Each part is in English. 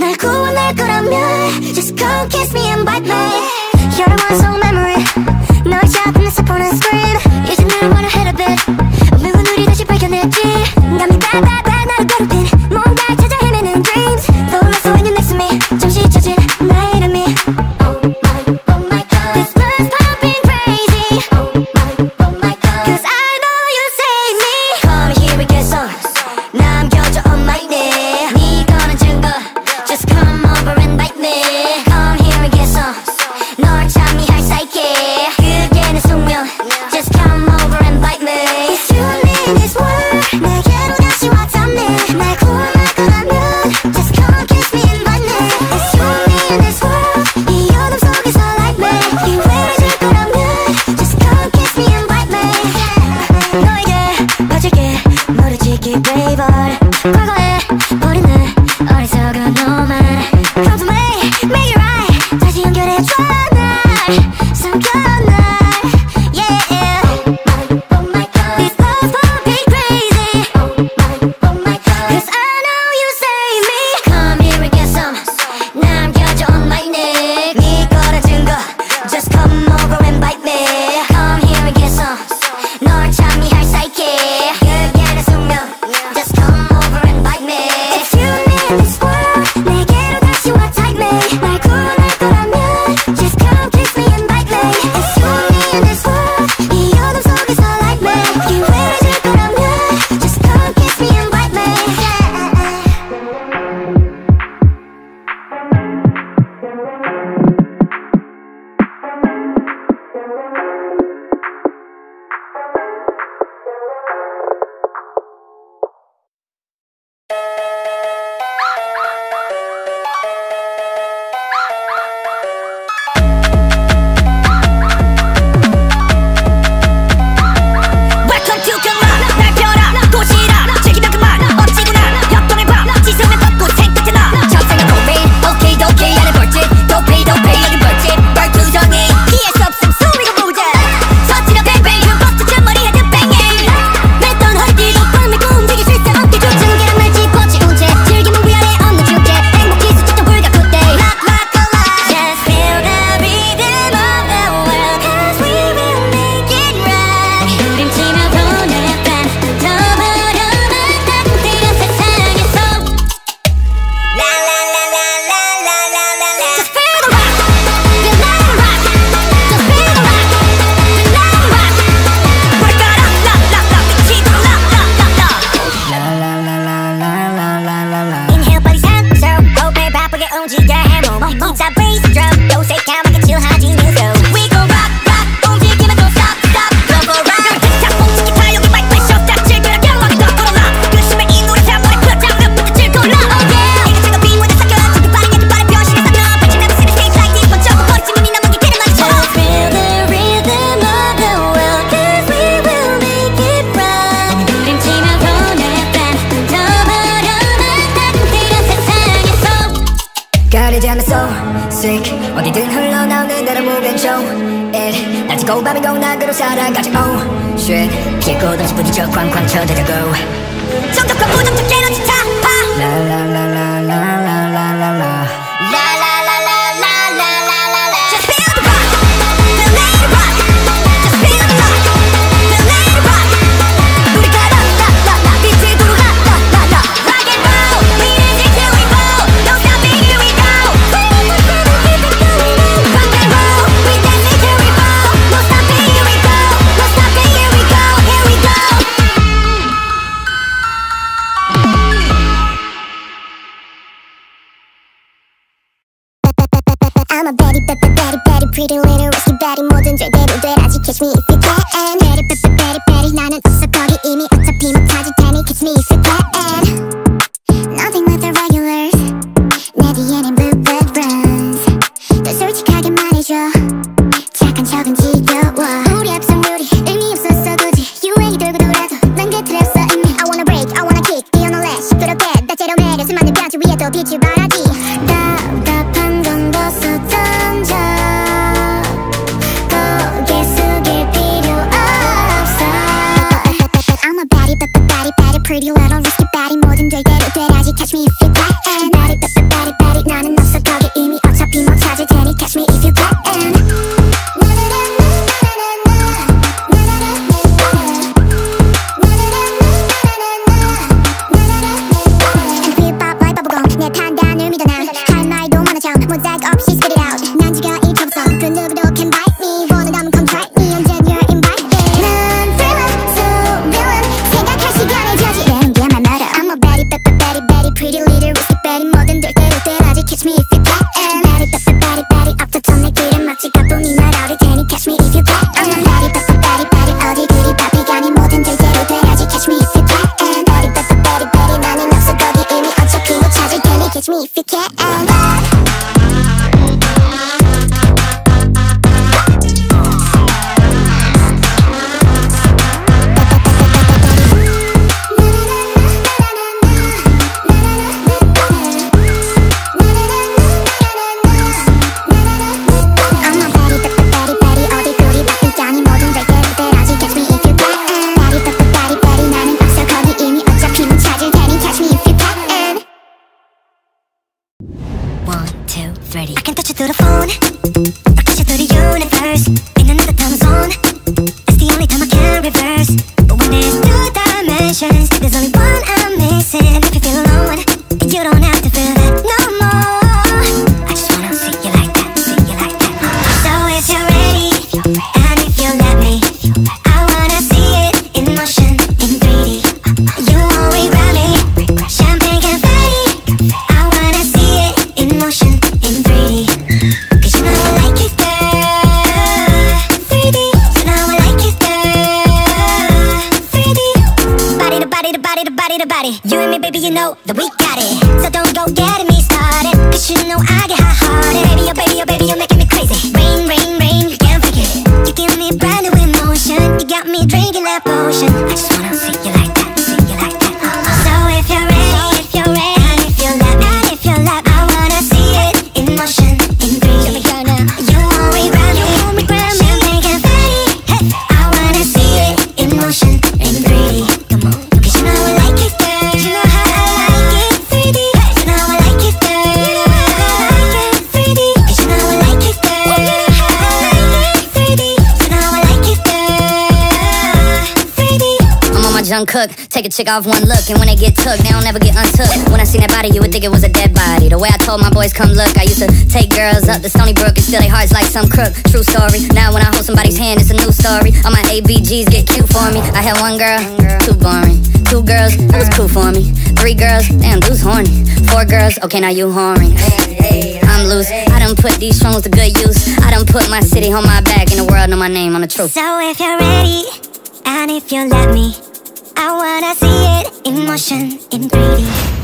날 구원할 거라면 Just come kiss me and bite me. You're the one sick 어디든 흘러나오는 대로 무변정 it 낮이고 밤이고 낙으로 살아가지 oh shit. 피했고 던지 부딪혀 쾅쾅 쳐대자고. 정적과 부정적 위에도 빛을 발하기 답답한 건 벗어 던져 고개 숙일 필요 없어. I'm a baddie but the baddie baddie pretty little I can touch it through the phone. it. You and me, baby, you know that we got it. So don't go getting me started Cause you know I get hot-hearted Baby, oh baby, oh baby, you make cook. Take a chick off one look, and when they get took, they don't ever get untook. When I seen that body, you would think it was a dead body. The way I told my boys, come look, I used to take girls up to Stony Brook and steal their hearts like some crook. True story. Now when I hold somebody's hand, it's a new story. All my ABGs get cute for me. I had one girl, too boring. Two girls, that was cool for me. Three girls, damn, dude's horny. Four girls, okay, now you horny. I'm loose. I done put these songs to good use. I done put my city on my back, and the world know my name on the truth. So if you're ready, and if you let me. I wanna see it in motion, in 3D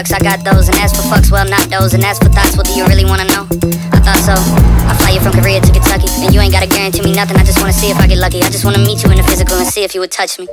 bucks, I got those. And as for fucks, well, not those. And as for thoughts, well, do you really wanna know? I thought so. I fly you from Korea to Kentucky. And you ain't gotta guarantee me nothing. I just wanna see if I get lucky. I just wanna meet you in the physical and see if you would touch me.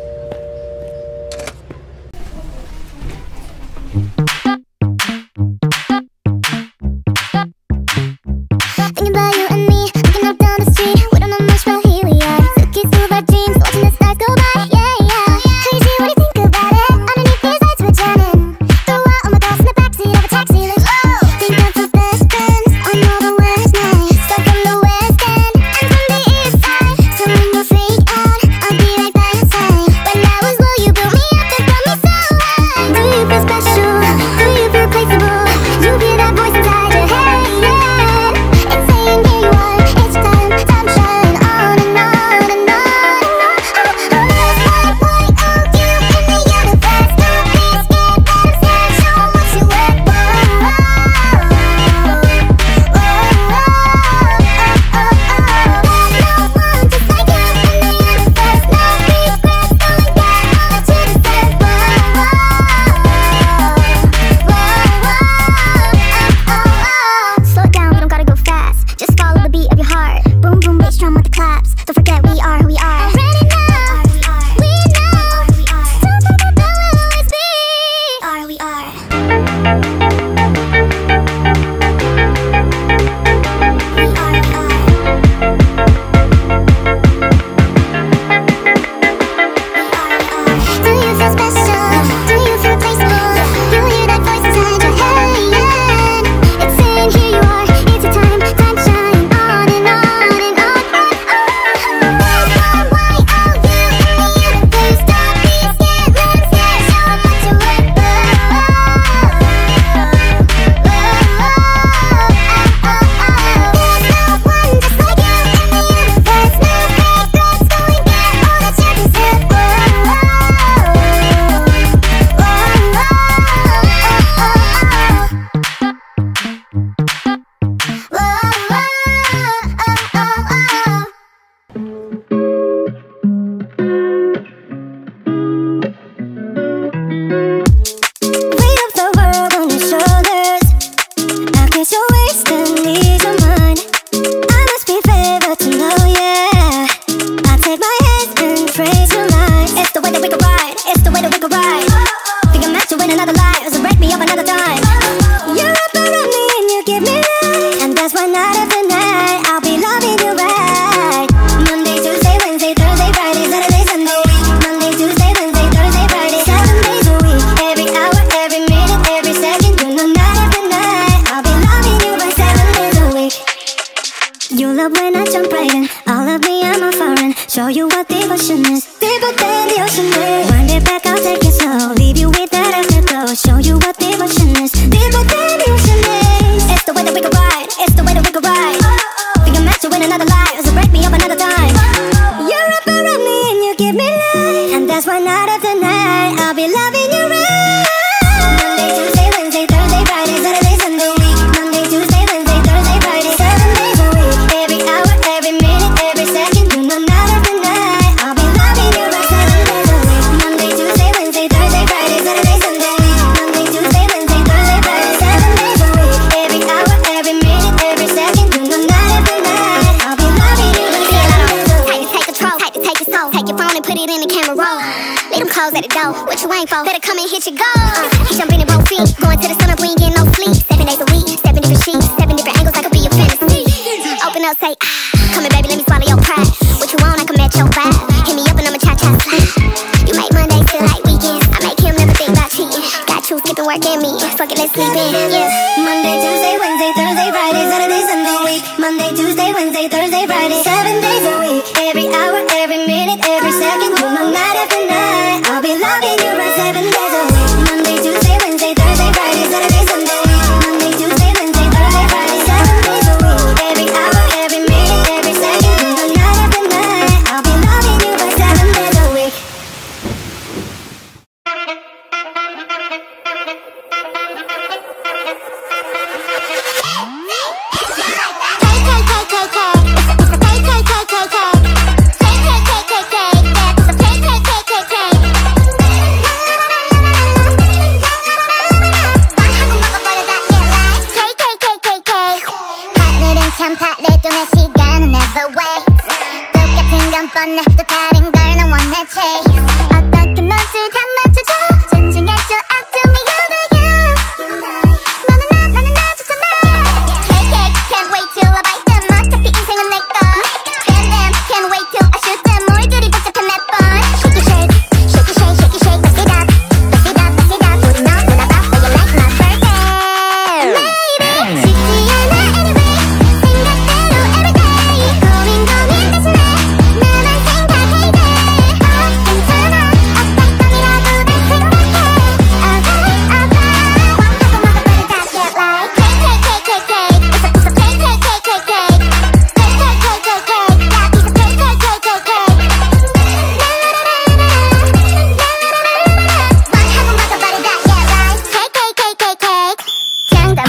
emotional Wind it back, I'll take it slow Leave you with the. put it in the camera roll. Leave them clothes at the door. What you waiting for? Better come and hit your goal. Uh, jumping in both feet. Going to the sun up, we ain't getting no sleep. Seven days a week, seven different sheets, seven different angles. I could be your fantasy. Open up, say, ah. Come here, baby, let me swallow your pride. What you want, I can match your vibe. Hit me up and I'ma cha cha slide. You make Mondays feel like weekends. I make him never think about cheating. Got you skipping work and me. Fuck it, let's sleep in. Yeah.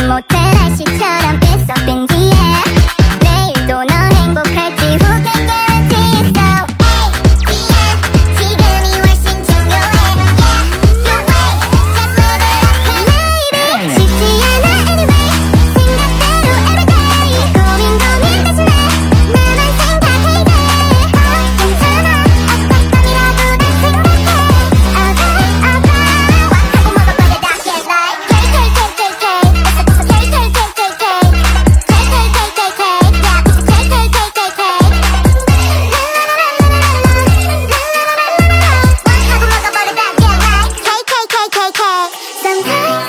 못해 날 시켜 当开。